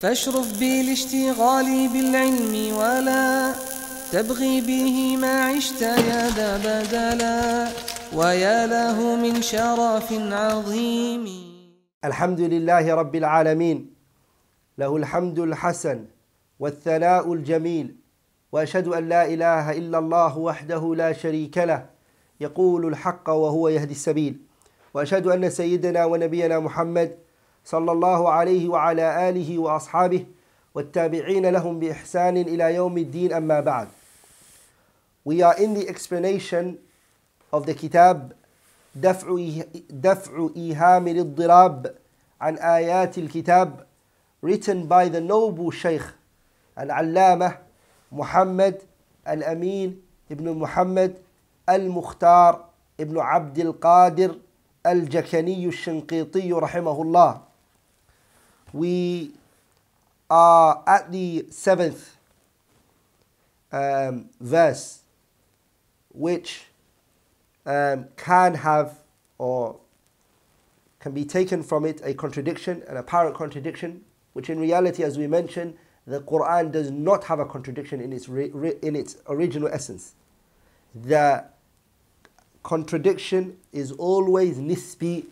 فاشرف بالاشتغال بالعلم ولا تبغي به ما عشت يا ذا بدلا ويا له من شرف عظيم. الحمد لله رب العالمين له الحمد الحسن والثناء الجميل وأشهد أن لا إله إلا الله وحده لا شريك له يقول الحق وهو يهدي السبيل وأشهد أن سيدنا ونبينا محمد صلى الله عليه وعلى آله وأصحابه والتابعين لهم بإحسان إلى يوم الدين أما بعد. We are in the explanation of the kitab دفع دفع إيهام الاضطراب عن آيات الكتاب written by the noble Sheikh العلامة محمد الأمين ابن محمد المختار ابن عبد القادر الجكني الشنقيطي رحمه الله We are at the seventh um, verse which um, can have or can be taken from it a contradiction, an apparent contradiction, which in reality, as we mentioned, the Quran does not have a contradiction in its, in its original essence. The contradiction is always nisbi,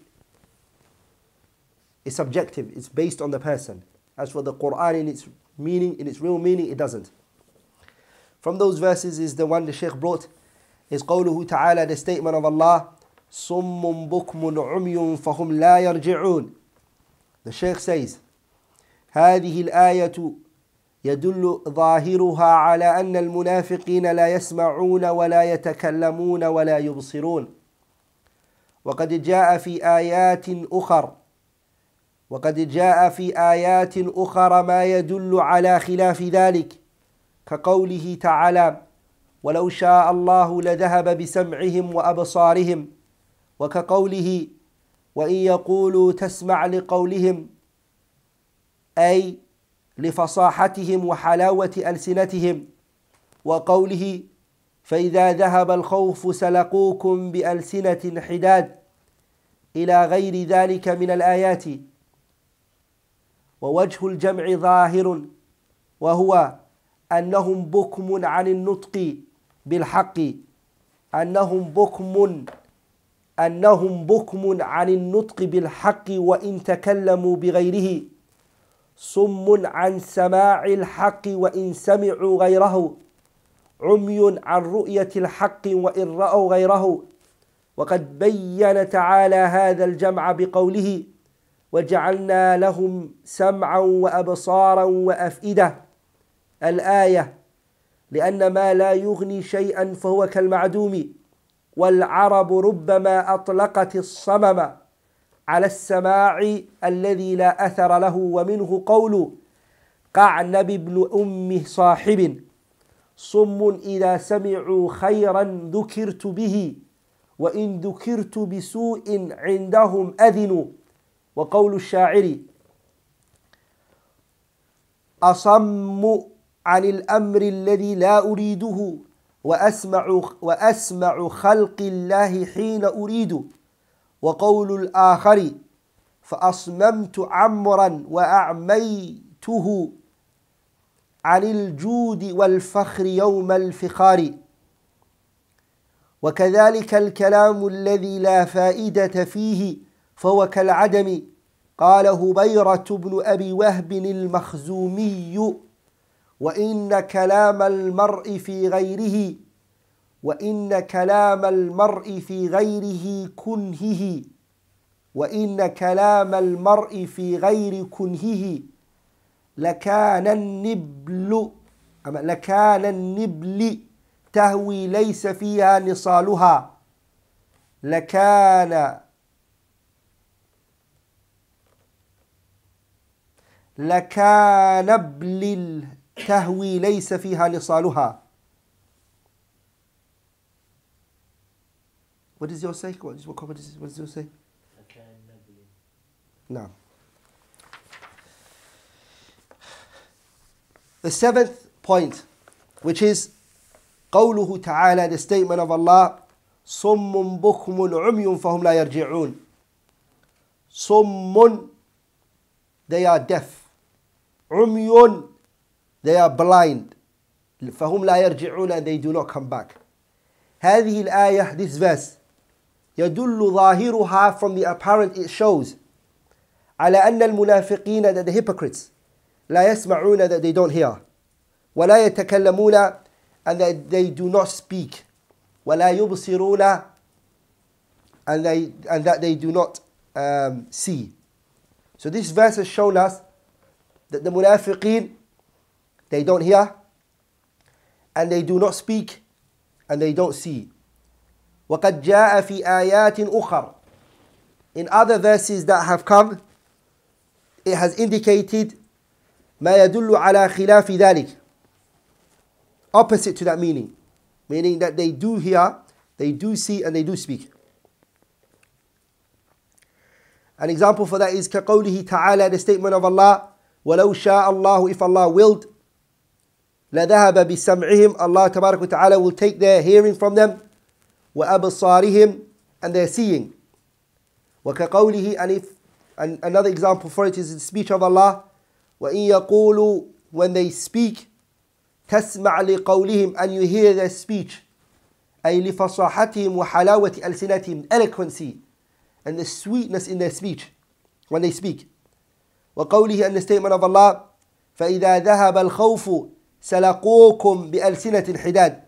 it's subjective, it's based on the person. As for the Quran in its meaning, in its real meaning, it doesn't. From those verses is the one the Shaykh brought is قوله تعالى the statement of Allah صم بكم عمي فهم لا يرجعون The Shaykh says هذه الآية يدل ظاهرها على أن المنافقين لا يسمعون ولا يتكلمون ولا يبصرون وقد جاء في آيات أخر وقد جاء في آيات أخر ما يدل على خلاف ذلك كقوله تعالى ولو شاء الله لذهب بسمعهم وأبصارهم وكقوله وإن يقولوا تسمع لقولهم أي لفصاحتهم وحلاوة ألسنتهم وقوله فإذا ذهب الخوف سلقوكم بألسنة حداد إلى غير ذلك من الآيات. ووجه الجمع ظاهر وهو أنهم بكم عن النطق بالحق أنهم بكم أنهم بكم عن النطق بالحق وإن تكلموا بغيره صم عن سماع الحق وإن سمعوا غيره عمي عن رؤية الحق وإن رأوا غيره وقد بين تعالى هذا الجمع بقوله وجعلنا لهم سمعا وأبصارا وأفئدة. الآية لأن ما لا يغني شيئا فهو كالمعدوم والعرب ربما أطلقت الصمم على السماع الذي لا أثر له ومنه قول قعنب بن أم صاحب صم إذا سمعوا خيرا ذكرت به وإن ذكرت بسوء عندهم أذنوا. وقول الشاعر أصم عن الأمر الذي لا أريده وأسمع وأسمع خلق الله حين أريد. وقول الآخر فأصممت عمرا وأعميته عن الجود والفخر يوم الفخار. وكذلك الكلام الذي لا فائدة فيه فهو كالعدم. قال هبيرة بن أبي وهب المخزومي وإن كلام المرء في غيره وإن كلام المرء في غيره كنهه وإن كلام المرء في غير كنهه لكان النبل لكان النبل تهوي ليس فيها نصالها لكان لكان ابل تهوي ليس فيها نصالها What does yours say? What what does, what does yours say? No. The seventh point, which is قوله تعالى, the statement of Allah, صم بكم عمي فهم لا يرجعون. صم, they are deaf. عمي they are blind فهم لا يرجعون and they do not come back هذه الآية this verse يدل ظاهرها from the apparent it shows على أن المنافقين that the hypocrites لا يسمعون that they don't hear ولا يتكلمون and that they do not speak ولا يبصرون and, they, and that they do not um, see so this verse has shown us that the munafiqeen they don't hear and they do not speak and they don't see وقد جاء في آيات أخر in other verses that have come it has indicated ما يدل على خلاف ذلك opposite to that meaning meaning that they do hear they do see and they do speak an example for that is كقوله تعالى the statement of Allah ولو شاء الله if Allah willed لذهب بسمعهم Allah تبارك وتعالى will take their hearing from them وأبصارهم and their seeing وكقوله and if and another example for it is the speech of Allah وإن يقولوا when they speak تسمع لقولهم and you hear their speech أي لفصاحتهم وحلاوة ألسنتهم eloquency and the sweetness in their speech when they speak وقوله the statement of Allah فإذا ذهب الخوف سلقوكم بألسنة حداد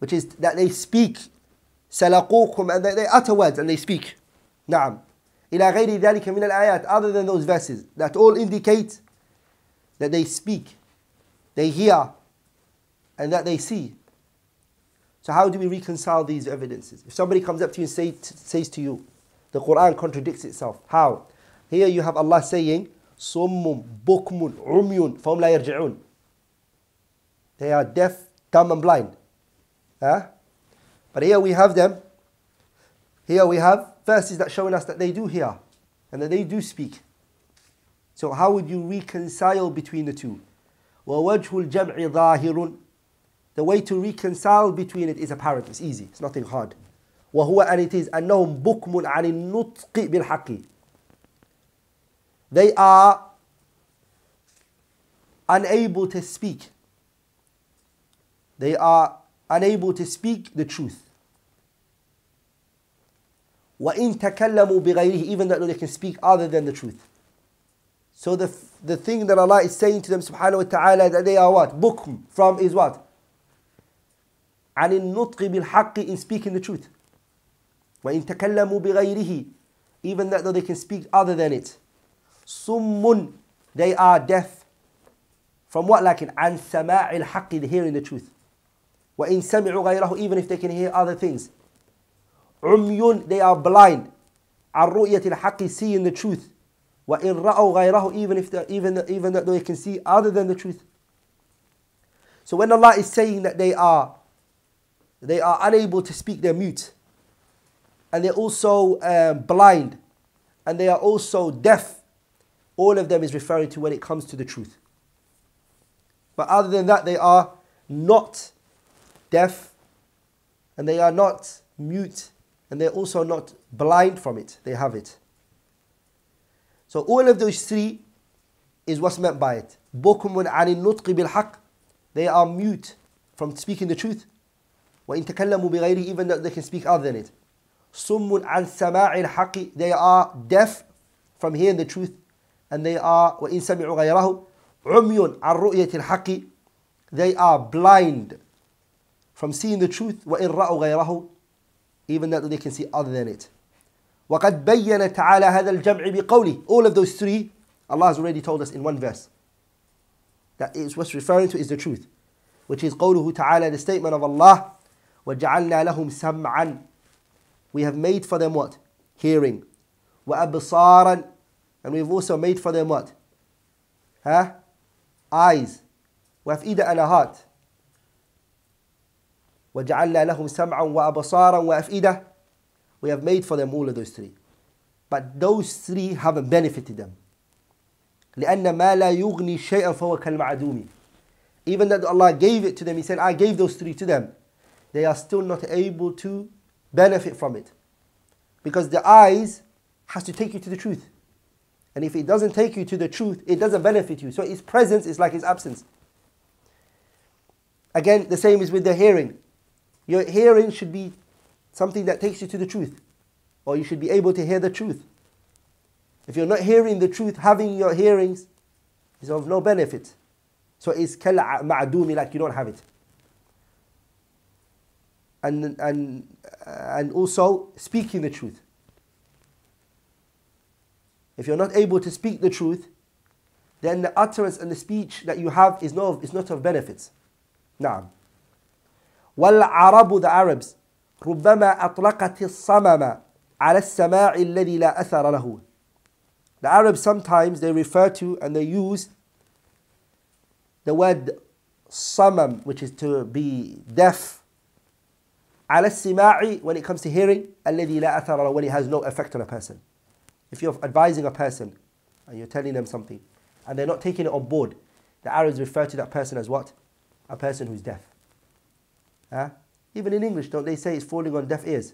which is that they speak سلقوكم and they, they utter words and they speak نعم إلى غير ذلك من الآيات other than those verses that all indicate that they speak they hear and that they see so how do we reconcile these evidences if somebody comes up to you and say, says to you the Quran contradicts itself how here you have Allah saying صم بكم عمي فهم لا يرجعون they are deaf dumb and blind huh? but here we have them here we have verses that showing us that they do hear and that they do speak so how would you reconcile between the two ووجه الجمع ظاهر the way to reconcile between it is apparent it's easy it's nothing hard وهو and it is أنهم بكم عن النطق بالحق they are unable to speak. They are unable to speak the truth. وَإِن تَكَلَّمُوا بِغَيْرِهِ Even though they can speak other than the truth. So the, the thing that Allah is saying to them subhanahu wa ta'ala that they are what? Bukm from is what? عن النطق بالحق in speaking the truth. وَإِن تَكَلَّمُوا بِغَيْرِهِ Even that though they can speak other than it. Summun, they are deaf. From what like an sama'il haqqi, hearing the truth. In sami'u ghayrahu, even if they can hear other things. Umyun, they are blind. An ru'yatil haqqi, seeing the truth. In ra'u ghayrahu, even if they, even even they can see other than the truth. So when Allah is saying that they are they are unable to speak, they're mute. And they're also um, blind. And they are also deaf all of them is referring to when it comes to the truth. But other than that, they are not deaf and they are not mute and they're also not blind from it. They have it. So all of those three is what's meant by it. بُكْمٌ عَنِ النُّطْقِ بِالْحَقِّ They are mute from speaking the truth. وَإِن تَكَلَّمُوا بِغَيْرِهِ Even though they can speak other than it. صُمٌّ عَنْ سَمَاعِ الْحَقِّ They are deaf from hearing the truth and they are وإن سمعوا غيره عمي عن رؤية الحق they are blind from seeing the truth وإن رأوا غيره even that they can see other than it وقد بين تعالى هذا الجمع بقوله all of those three Allah has already told us in one verse that is what's referring to is the truth which is قوله تعالى the statement of Allah وجعلنا لهم سمعا we have made for them what hearing وأبصارا and we've also made for them what? Huh? Eyes. وأفئدة and a heart. وجعلنا لهم سمعا وأبصارا وأفئدة. We have made for them all of those three. But those three haven't benefited them. لأن ما لا يغني شيئا فهو كالمعدوم. Even that Allah gave it to them, He said, I gave those three to them. They are still not able to benefit from it. Because the eyes has to take you to the truth. And if it doesn't take you to the truth, it doesn't benefit you. So its presence is like its absence. Again, the same is with the hearing. Your hearing should be something that takes you to the truth, or you should be able to hear the truth. If you're not hearing the truth, having your hearings is of no benefit. So it's kal uh, ma'dumi, like you don't have it. And, and, uh, and also speaking the truth If you're not able to speak the truth, then the utterance and the speech that you have is, no, is not of benefits. نعم. والعرب the Arabs ربما أطلقت الصمم على السماع الذي لا أثر له. The Arabs sometimes they refer to and they use the word samam, which is to be deaf. على السماع when it comes to hearing الذي لا أثر له when it has no effect on a person. If you're advising a person and you're telling them something and they're not taking it on board, the Arabs refer to that person as what? A person who's deaf. Huh? Even in English, don't they say it's falling on deaf ears?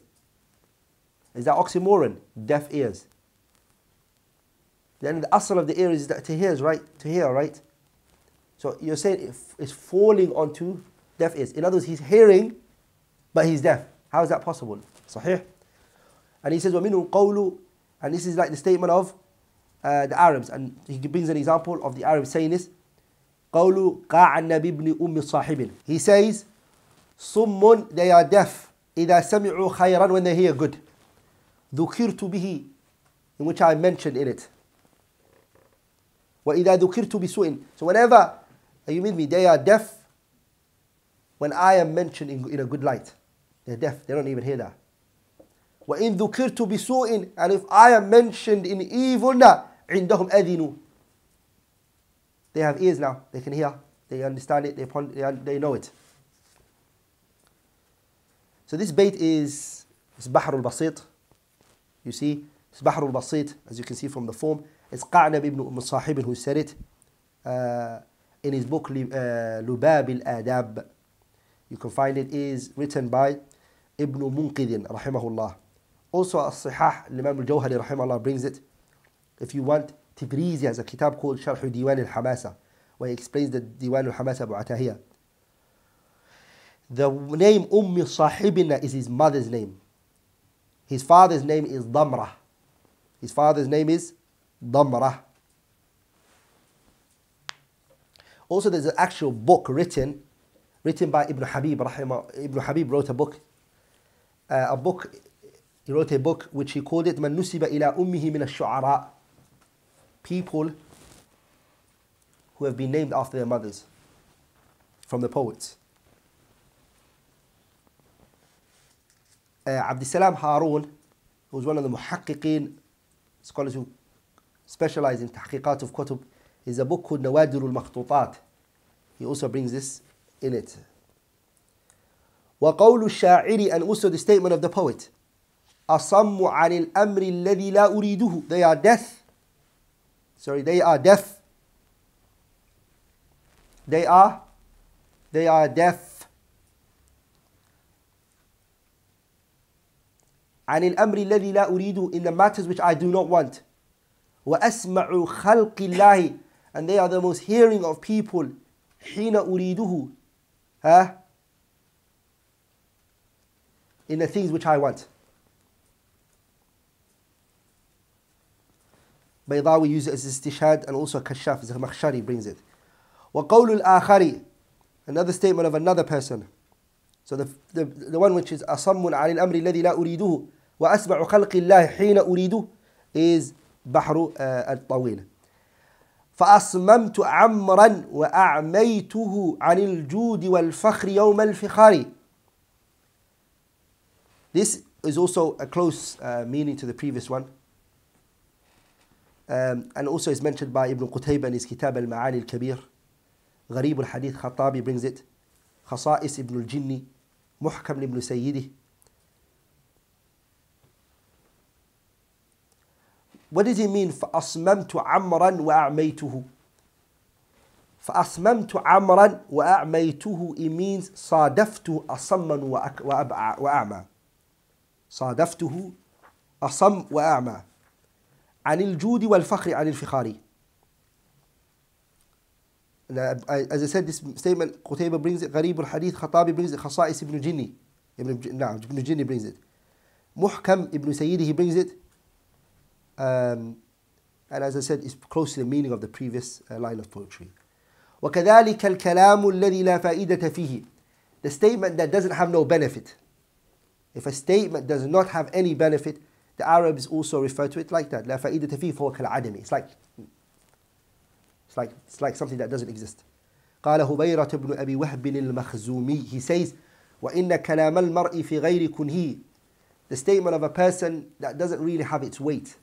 Is that oxymoron? Deaf ears. Then the asl of the ear is that to hear, right? To hear, right? So you're saying it's falling onto deaf ears. In other words, he's hearing, but he's deaf. How is that possible? Sahih. And he says, وَمِنْهُ قَوْلُ And this is like the statement of uh, the Arabs. And he brings an example of the Arabs saying this. قَوْلُ قَاعَ النَّبِي بْنِ أُمِّ صَاحِبٍ He says, صُمٌّ They are deaf. إِذَا سَمِعُوا خَيْرًا When they hear good. ذُكِرْتُ بِهِ In which I mentioned in it. وَإِذَا ذُكِرْتُ بِسُوءٍ So whenever, are you with me? They are deaf when I am mentioned in, in a good light. They're deaf, they don't even hear that. وَإِن ذُكِرْتُ بِسُوءٍ And if I am mentioned in evil, عِندَهُمْ أَذِنُوا They have ears now, they can hear, they understand it, they, they, know it. So this bait is, is Bahr al-Basit. You see, it's Bahr al-Basit, as you can see from the form. It's Qa'nab ibn Umm who said it uh, in his book uh, Lubab al-Adab. You can find it is written by Ibn Munqidhin, rahimahullah. Also, As-Sihah, Imam al-Jawhari, rahimahullah, brings it. If you want, Tibrizi has a kitab called Sharh Diwan al-Hamasa, where he explains the Diwan al-Hamasa Abu Atahiyah. The name Ummi Sahibina is his mother's name. His father's name is Damrah. His father's name is Damrah. Also, there's an actual book written, written by Ibn Habib. Rahimah, Ibn Habib wrote a book. Uh, a book, he wrote a book which he called it من نسب إلى أمه من الشعراء. People who have been named after their mothers from the poets. Uh, Abdussalam Harun, who was one of the muhaqqiqeen, scholars who specialize in tahqiqat of kutub, is a book called Nawadir al-Makhtutat. He also brings this in it. وقول الشاعر and also the statement of the poet أصم عن الأمر الذي لا أريده They are deaf. Sorry, they are deaf. They are, they are deaf. عن الأمر الذي لا أريده in the matters which I do not want. وأسمع خلق الله and they are the most hearing of people حين أريده huh? in the things which I want. Baydawi uses it as istishhad and also a kashaf, Zamakhshari brings it. وَقَوْلُ الْآخَرِ Another statement of another person. So the, the, the one which is أَصَمٌ عَنِ الْأَمْرِ الَّذِي لَا أُرِيدُهُ وَأَسْمَعُ خَلْقِ اللَّهِ حِينَ أُرِيدُهُ is بحر الطويل. فأصممت عمرا وأعميته عن الجود والفخر يوم الفخار. This is also a close uh, meaning to the previous one. Um, and also is mentioned by Ibn Qutayba in his Kitab al-Ma'ani al-Kabir. غريب الحديث خطابي brings it. خصائص ابن الجني محكم لابن سيده What does it mean? فأصممت عمرا وأعميته. فأصممت عمرا وأعميته it means صادفت أصما وأعمى. صادفته أصم وأعمى. عن الجود والفخر عن الفخار Now, as I said, this statement Qutayba brings it, Gharib al-Hadith, Khatabi brings it, Khasa'is ibn Jinni, Ibn, no, ibn Jinni brings it. Muhkam ibn Sayyidi, he brings it. Um, and as I said, it's close to the meaning of the previous uh, line of poetry. وكذلك الكلام الذي لا فائدة فيه The statement that doesn't have no benefit. If a statement does not have any benefit, the Arabs also refer to it like that. لا فائدة فيه فهو كالعدم. It's like it's like it's like something that doesn't exist. قال هبيرة بن أبي وهب المخزومي He says وإن كلام المرء في غير كنه The statement of a person that doesn't really have its weight.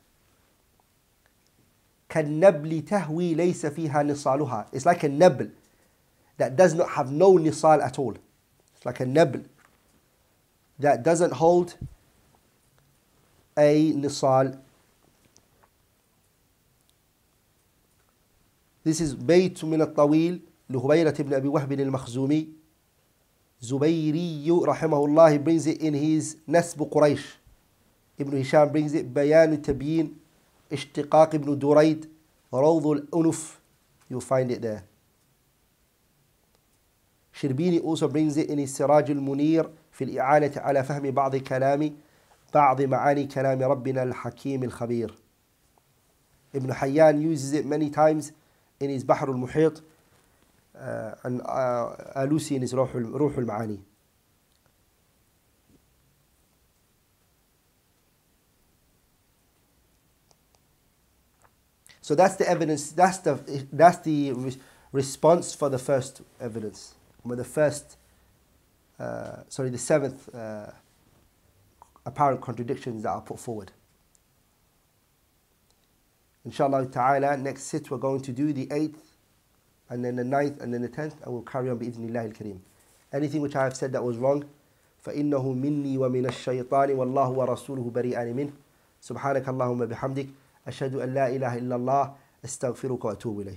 كالنبل تهوي ليس فيها نصالها It's like a nabl that does not have no nisal at all. It's like a nabl that doesn't hold a nisal. This is بيت من الطويل لهبيرة بن أبي وهب المخزومي. زبيري رحمه الله brings it in his نسب قريش. Ibn Hisham brings it بيان التبيين اشتقاق ابن دريد. روض الأنف. You'll find it there. شربيني also brings it in his سراج المنير في الإعانة على فهم بعض كلام بعض معاني كلام ربنا الحكيم الخبير Ibn Hayyan uses it many times in his بحر المحيط uh, and uh, Alusi in his روح المعاني So that's the evidence. That's the that's the re- response for the first evidence. With the first, uh, sorry, the seventh uh, apparent contradictions that are put forward. Inshallah ta'ala, next sit we're going to do the eighth, and then the ninth, and then the tenth, and we'll carry on bi'idhnillah al-kareem. Anything which I have said that was wrong, فإنه مني ومن الشيطان والله ورسوله بريئان منه سبحانك اللهم بحمدك أشهد أن لا إله إلا الله أستغفرك وأتوب إليه